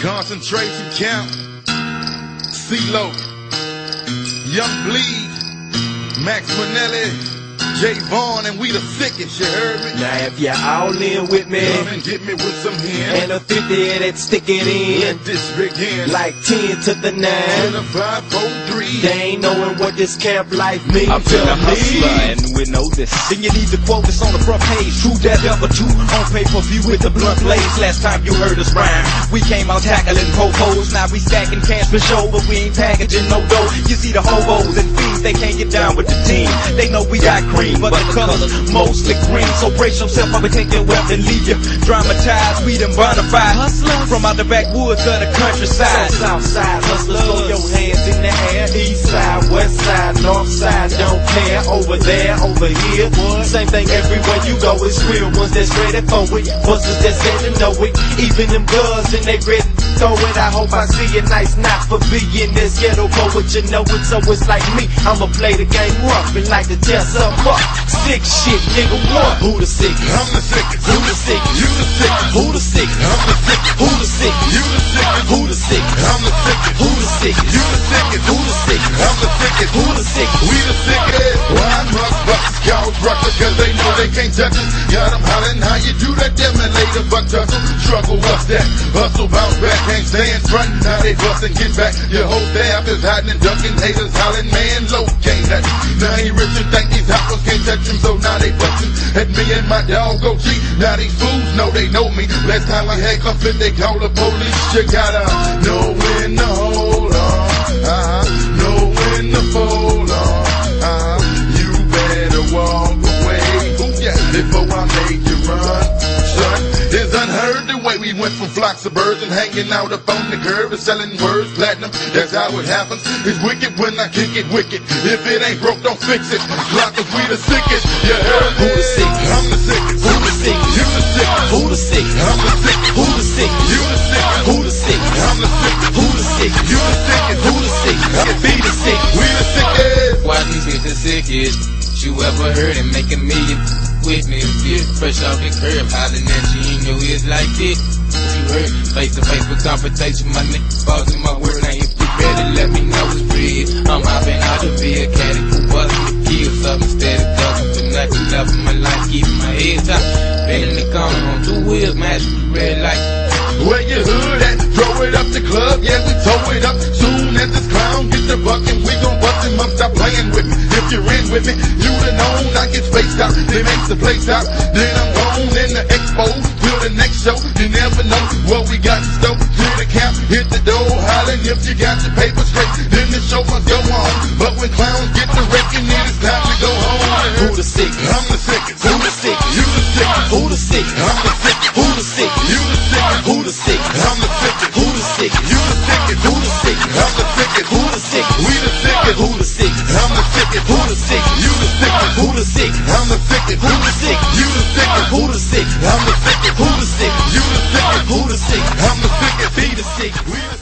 Concentration camp. C-Loc. Young Bleed. Max Minelli. J Von, and we the sickest, you heard me? Now if you're all in with me, Come and get me with some hen. and a 50 that stick it in, Let this begin. like 10 to the 9. in a five, four, three. They ain't knowing what this camp life means I'm to still a me. hustler and we know this. Then you need to quote this on the front page. True that number two on pay-per-view with the blunt blades. Last time you heard us rhyme, we came out tackling popos. Now we stacking cash for show, but we ain't packaging no dough. You see the hobos and fiends, they can't get down with the team. They know we got cream, but the colors mostly green. So brace yourself, I'ma take your wealth and leave you dramatized. We done bonafide hustlers from out the backwoods of the countryside. So Over there, over here. Same thing everywhere you go. It's real ones that's ready for it. Busters that's ready to know it. Even them girls and they ready to throw it. I hope I see a nice knock for being this ghetto poet. You know it, so it's like me. I'ma play the game rough and like to tear some up. Sick shit, nigga, what? Who the sick? I'm the sickest. Who the sick? You the sick. Who the sick? I'm the sick. Who the can't touch us. Got them hollering how you do that, them and later buck tussle. Struggle, what's that? Hustle, bounce back, can't stay in front. Now they bustin', get back. Your whole staff is hiding and ducking. Haters hollering, man, low can't touch. Now he rich and think these hoppers can't touch him, so now they bustin' at me and my dog go G. Now these fools know they know me. Last time I had conflict, they call the police. You gotta know when to we went from flocks of birds and hanging out up on the curb and selling words platinum. That's how it happens. It's wicked when I kick it wicked. If it ain't broke, don't fix it. Flockers, we the sickest. You heard Who the sickest? I'm the sickest. Who the sickest? You the sickest. Who the sickest? I'm the sickest. Who the sickest? You the sickest. Who the sickest? I'm the sickest. Who the sickest? You the sickest. Who the sickest? Be the sickest. We the sickest. Why these bitches sickest? You ever heard him make a million with me? Fresh off the curb, hollering at you in your ears like this. Face to face with confrontation, my nigga falls in my word. Now if you ready, let me know it's real. I'm hopping out be a caddy bustin' the kill something instead of ducking. Nothing left in my life, keeping my head top. Been in the corner on two wheels, matching the red light. Where your hood at? Throw it up the club, yeah, we tow it up. Soon as this clown get the bucket, we gon' bust him up, stop playing with me. If you're in with me, you the known, I get spaced out. They make the place out, then I'm gone in the expo. Till the next show, you never what we got in store. Clear the camp, hit the door, hollering if you got your paper straight. Then the show must go on. But when clowns get the wrecking, it is time to go home. Who the sickest? I'm the sickest. Who the sickest? You the sickest. Who the sickest? I'm the sickest. Who the sickest? You the sickest. Who the sickest? I'm the sickest. Who the sickest? You the sickest. Who the sickest? I'm the sickest. Who the sickest? We the sickest. Who the sickest? I'm the sickest. Who the sickest? You the sickest. Who the sickest? I'm the sickest. Who the sickest? You the sickest. Who the sickest? I'm the sickest. Who Who the sickest? I'm the sickest. Be the the